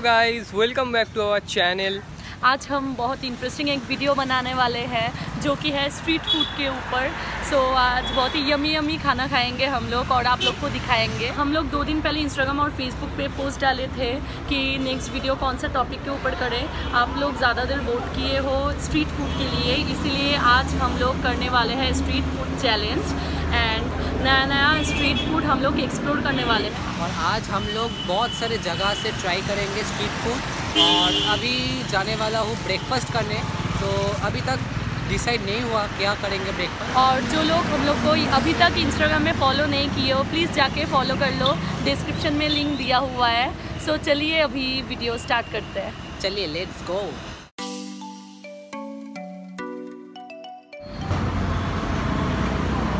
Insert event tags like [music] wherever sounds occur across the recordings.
Guys welcome back to our channel आज हम बहुत इंटरेस्टिंग एक वीडियो बनाने वाले हैं जो कि है स्ट्रीट फ़ूड के ऊपर। सो so, आज बहुत ही यमी यमी खाना खाएँगे हम लोग और आप लोग को दिखाएँगे। हम लोग दो दिन पहले इंस्टाग्राम और फेसबुक पे पोस्ट डाले थे कि नेक्स्ट वीडियो कौन सा टॉपिक के ऊपर करें। आप लोग ज़्यादा देर वोट किए हो स्ट्रीट फ़ूड के लिए इसीलिए आज हम लोग करने वाले हैं स्ट्रीट फ़ूड चैलेंज नया नया स्ट्रीट फ़ूड हम लोग एक्सप्लोर करने वाले हैं। और आज हम लोग बहुत सारे जगह से ट्राई करेंगे स्ट्रीट फ़ूड और अभी जाने वाला हूँ ब्रेकफास्ट करने। तो अभी तक डिसाइड नहीं हुआ क्या करेंगे ब्रेकफास्ट और जो लोग हम लोग को अभी तक इंस्टाग्राम में फॉलो नहीं किए हो प्लीज़ जाके फॉलो कर लो। डिस्क्रिप्शन में लिंक दिया हुआ है। सो so, चलिए अभी वीडियो स्टार्ट करते हैं। चलिए लेट्स गो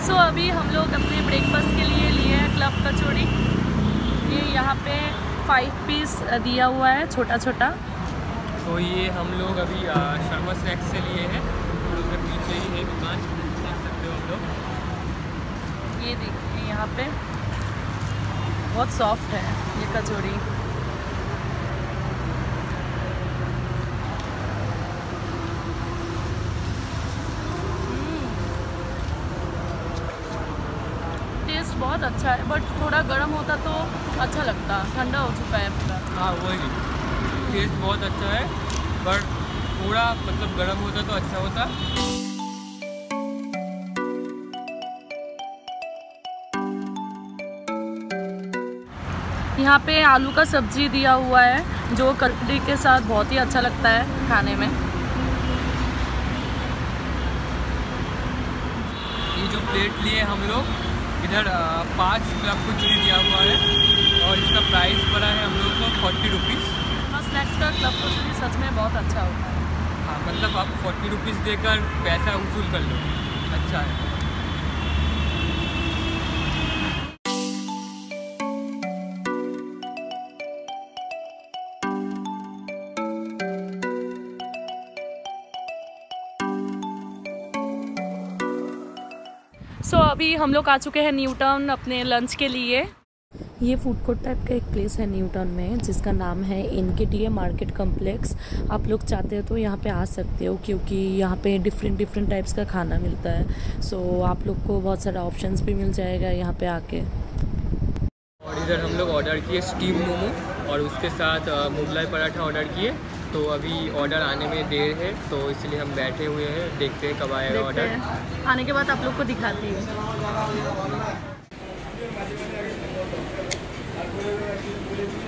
सो so, अभी हम लोग अपने ब्रेकफास्ट के लिए लिए हैं क्लब कचौड़ी। ये यहाँ पे फाइव पीस दिया हुआ है छोटा छोटा तो ये हम लोग अभी शर्मा स्नैक्स से लिए हैं। उसके पीछे ही है दुकान देख सकते हो हम लोग। ये देखिए यहाँ पे बहुत सॉफ्ट है ये कचौड़ी। टेस्ट बहुत अच्छा है बट थोड़ा गर्म होता तो अच्छा लगता ठंडा हो चुका है पूरा। हाँ वही। टेस्ट बहुत अच्छा है बट थोड़ा मतलब गर्म होता तो अच्छा होता। यहाँ पे आलू का सब्ज़ी दिया हुआ है जो ककड़ी के साथ बहुत ही अच्छा लगता है खाने में। ये जो प्लेट लिए हम लोग इधर पाँच को कुछ दिया हुआ है और इसका प्राइस पड़ा है हम लोगों को फोर्टी रुपीज़ हाँ स्नैक्स का क्लब को कुछ सच में बहुत अच्छा होता है। हाँ मतलब आप फोर्टी रुपीज़ देकर पैसा वसूल कर लो। अच्छा है। सो so, अभी हम लोग आ चुके हैं न्यू टाउन अपने लंच के लिए। ये फ़ूड कोर्ट टाइप का एक प्लेस है न्यू टाउन में जिसका नाम है एन के टी ए मार्केट कम्प्लेक्स आप लोग चाहते हो तो यहाँ पे आ सकते हो क्योंकि यहाँ पे डिफरेंट डिफरेंट टाइप्स का खाना मिलता है। सो so, आप लोग को बहुत सारा ऑप्शंस भी मिल जाएगा यहाँ पे आके। और इधर हम लोग ऑर्डर किए स्टीम मोमो और उसके साथ मुगलाई पराठा ऑर्डर किए। तो अभी ऑर्डर आने में देर है तो इसलिए हम बैठे हुए हैं देखते हैं कब आएगा ऑर्डर आने के बाद आप लोग को दिखाती हूँ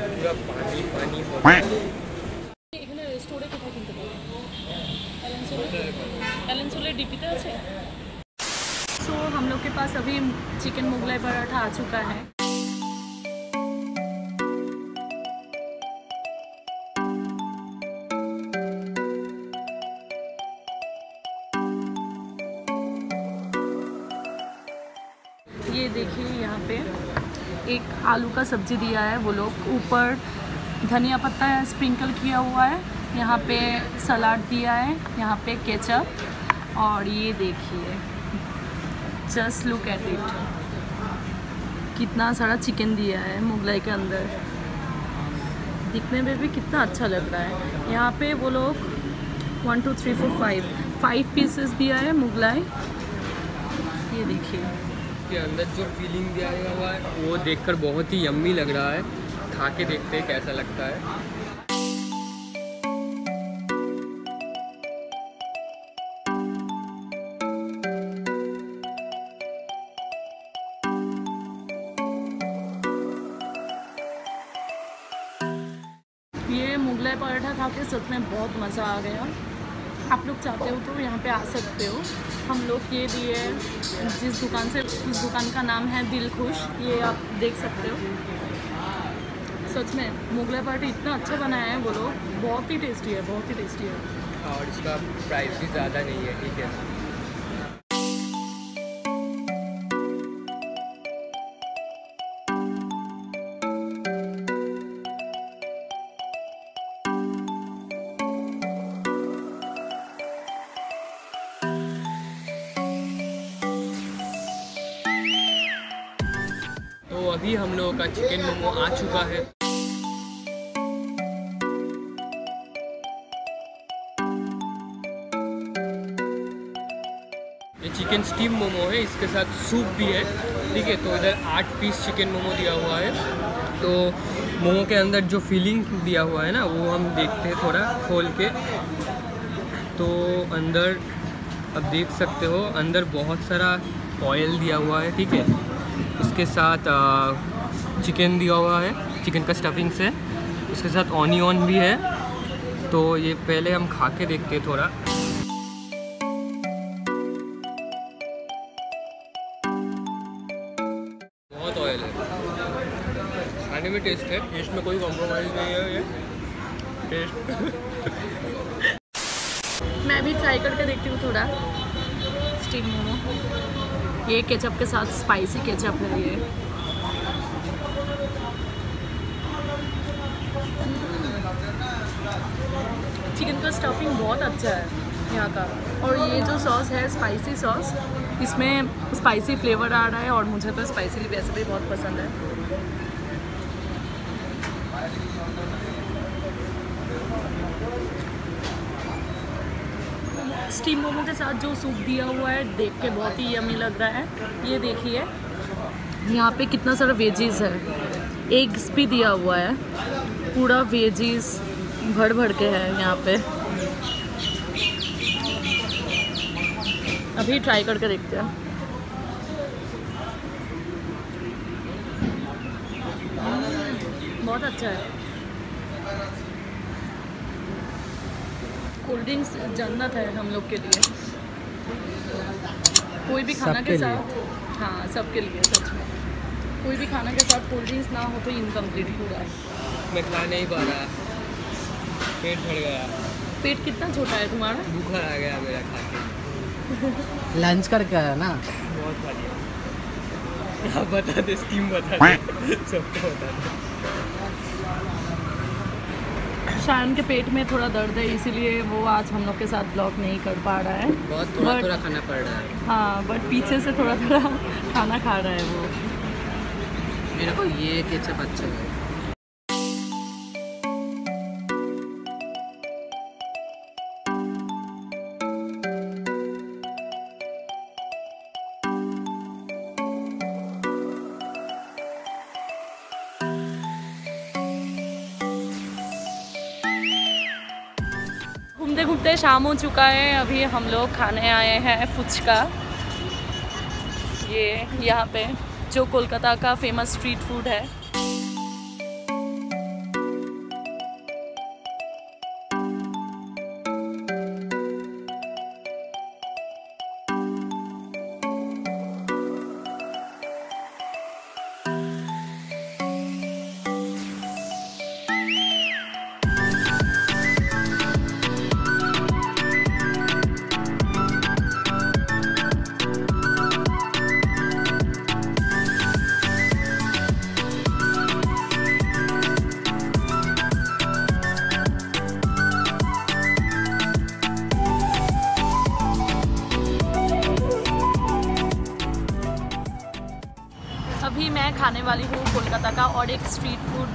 पूरा पानी पानी हो ডিপিতে আছে सो हम लोग के पास अभी चिकन मुगलाई पराठा आ चुका है देखिए यहाँ पे एक आलू का सब्ज़ी दिया है वो लोग। ऊपर धनिया पत्ता स्प्रिंकल किया हुआ है। यहाँ पे सलाद दिया है। यहाँ पे केचप। और ये देखिए जस्ट लुक एट इट कितना सारा चिकन दिया है मुगलाई के अंदर। दिखने में भी कितना अच्छा लग रहा है। यहाँ पे वो लोग one two three four five five pieces दिया है मुगलाई। ये देखिए। के अंदर जो फीलिंग दिया हुआ है, वो देखकर बहुत ही यम्मी लग रहा है। खा के देखते हैं कैसा लगता है। ये मुगलाई पराठा खा के सच में बहुत मज़ा आ गया। आप लोग चाहते हो तो यहाँ पे आ सकते हो। हम लोग ये दिए जिस दुकान से, उस दुकान का नाम है दिल खुश, ये आप देख सकते हो। सच में, मुगला पार्टी इतना अच्छा बनाया है वो लोग, बहुत ही टेस्टी है, बहुत ही टेस्टी है। और इसका प्राइस भी ज़्यादा नहीं है, ठीक है। भी हम लोगों का चिकन मोमो आ चुका है। ये चिकन स्टीम मोमो है, इसके साथ सूप भी है। ठीक है तो इधर आठ पीस चिकन मोमो दिया हुआ है। तो मोमो के अंदर जो फीलिंग दिया हुआ है ना, वो हम देखते हैं थोड़ा खोल के। तो अंदर अब देख सकते हो, अंदर बहुत सारा ऑयल दिया हुआ है, ठीक है। उसके साथ चिकन दिया हुआ है चिकन का स्टफिंग्स है उसके साथ ऑनियन भी है। तो ये पहले हम खा के देखते हैं थोड़ा। बहुत ऑयल है। खाने में टेस्ट है। टेस्ट में कोई कॉम्प्रोमाइज़ नहीं है ये। टेस्ट [laughs] मैं भी ट्राई करके देखती हूँ थोड़ा। स्टीम मोमो। ये केचप के साथ स्पाइसी केचप है ये। चिकन का स्टफिंग बहुत अच्छा है यहाँ का। और ये जो सॉस है स्पाइसी सॉस इसमें स्पाइसी फ्लेवर आ रहा है और मुझे तो स्पाइसी वैसे भी बहुत पसंद है। स्टीम मोमो के साथ जो सूप दिया हुआ है, देख के बहुत ही यमी लग रहा है। ये देखिए, यहाँ पे कितना सारा वेजीज है। एग्स भी दिया हुआ है। पूरा वेजीज भर भर के है यहाँ पे। अभी ट्राई करके देखते हैं। बहुत अच्छा है। कोल्ड ड्रिंक्स जन्नत है हम लोग के लिए। कोई भी खाना के साथ हाँ सबके लिए सच में। कोई भी खाना के साथ कोल्ड ड्रिंक्स ना हो तो इनकम्प्लीट पूरा है। मैं खा नहीं पा रहा। पेट भर गया। पेट कितना छोटा है तुम्हारा? बुखार आ गया मेरा खा के। लंच करके आया ना? बहुत खा लिया। आप बता दे स्कीम बता दे। [laughs] सबको बता दे। शायन के पेट में थोड़ा दर्द है इसीलिए वो आज हम लोग के साथ ब्लॉग नहीं कर पा रहा है। बहुत थोड़ा But- थोड़ा खाना पड़ रहा है। हाँ बट पीछे से थोड़ा थोड़ा [laughs] खाना खा रहा है वो। मेरे को ये केचप अच्छा है शाम हो चुका है, अभी हम लोग खाने आए हैं फुचका। ये यहाँ पे, जो कोलकाता का फ़ेमस स्ट्रीट फ़ूड है।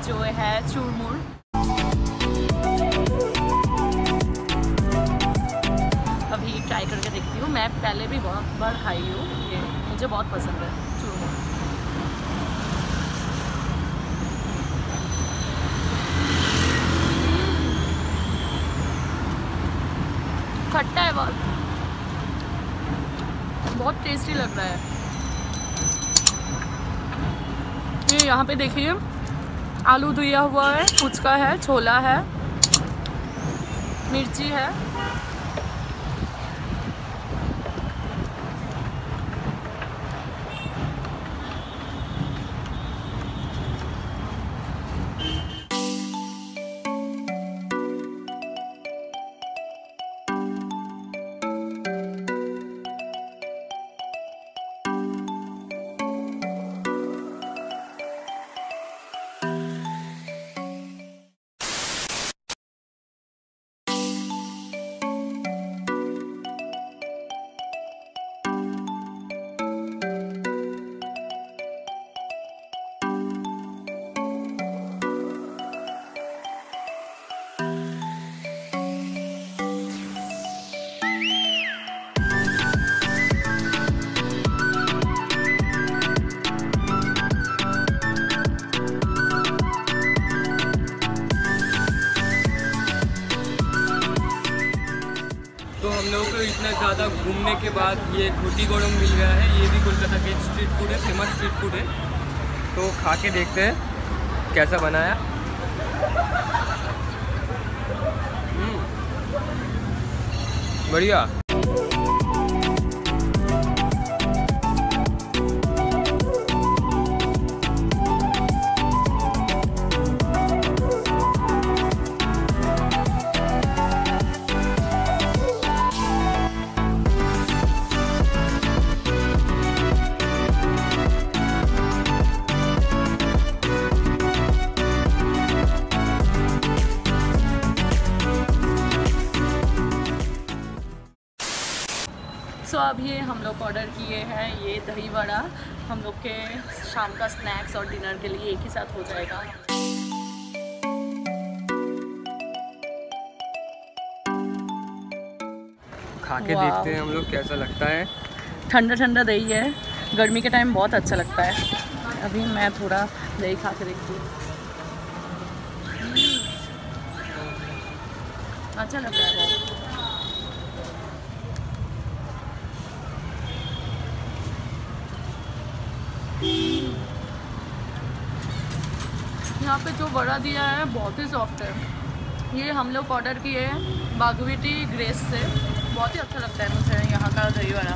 जो है चूरमुर। अभी ट्राई करके देखती हूँ। मैं पहले भी बहुत बार खाई हूँ। ये मुझे बहुत पसंद है, चूरमुर। खट्टा है बहुत। बहुत टेस्टी लग रहा है। ये यहाँ पे देखिए। आलू धुया हुआ है कुचका है छोला है मिर्ची है। ज़्यादा घूमने के बाद ये घोटी गोड़म मिल गया है ये भी कोलकाता के स्ट्रीट फ़ूड है फ़ेमस स्ट्रीट फ़ूड है। तो खा के देखते हैं कैसा बनाया। हम्म, बढ़िया। सो अब ये हम लोग ऑर्डर किए हैं ये दही वड़ा हम लोग के शाम का स्नैक्स और डिनर के लिए एक ही साथ हो जाएगा। खा के देखते हैं हम लोग कैसा लगता है। ठंडा ठंडा दही है। गर्मी के टाइम बहुत अच्छा लगता है। अभी मैं थोड़ा दही खा के देखती हूँ। हम्म। अच्छा लग रहा है। यहाँ पे जो बड़ा दिया है बहुत ही सॉफ्ट है। ये हम लोग ऑर्डर किए हैं बागवीटी ग्रेस से। बहुत ही अच्छा लगता है मुझे यहाँ का दही वड़ा।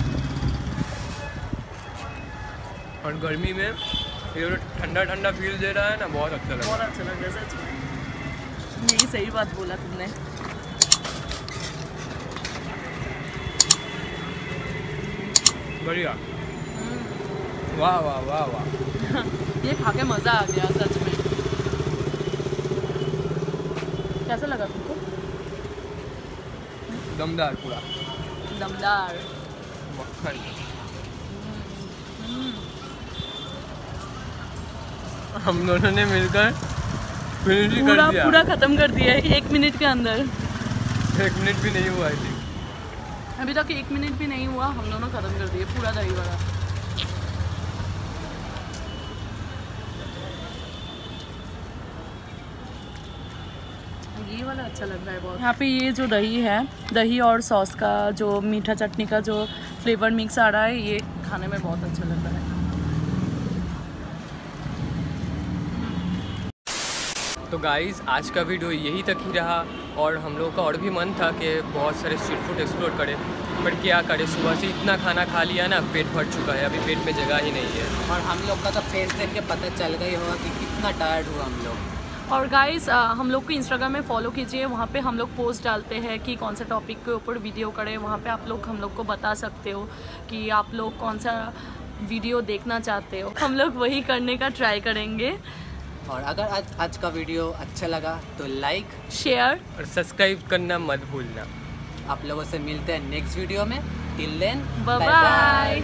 और गर्मी में ये ठंडा ठंडा फील दे रहा है ना बहुत अच्छा लग रहा बहुत अच्छा लग रहा है यही सही बात बोला तुमने। बढ़िया। वाह वाह वाह वाह। [laughs] ये खा के मज़ा आ गया सच में कैसा लगा तुमको? दमदार पूरा। दमदार। मक्खन। हम्म, हम दोनों ने मिलकर फिनिश पूरा कर दिया। पूरा ख़त्म कर दिया है एक मिनट के अंदर। एक मिनट भी नहीं हुआ आई थिंक अभी तक एक मिनट भी नहीं हुआ हम दोनों ख़त्म कर दिए पूरा दही वड़ा ये वाला अच्छा लग रहा है बहुत। यहाँ पे ये जो दही है दही और सॉस का जो मीठा चटनी का जो फ्लेवर मिक्स आ रहा है ये खाने में बहुत अच्छा लग रहा है। तो गाइस आज का वीडियो यही तक ही रहा और हम लोग का और भी मन था कि बहुत सारे स्ट्रीट फ़ूड एक्सप्लोर करें। बट क्या करें सुबह से इतना खाना खा लिया ना पेट भर चुका है। अभी पेट में जगह ही नहीं है। और हम लोग का तो फेस देख के पता चल गई होगा कि कितना टायर्ड हुआ हम लोग। और गाइस uh, हम लोग को इंस्टाग्राम में फॉलो कीजिए। वहाँ पे हम लोग पोस्ट डालते हैं कि कौन सा टॉपिक के ऊपर वीडियो करें। वहाँ पे आप लोग हम लोग को बता सकते हो कि आप लोग कौन सा वीडियो देखना चाहते हो। हम लोग वही करने का ट्राई करेंगे। और अगर आज आज का वीडियो अच्छा लगा तो लाइक शेयर और सब्सक्राइब करना मत भूलना। आप लोगों से मिलते हैं नेक्स्ट वीडियो में। Till then bye bye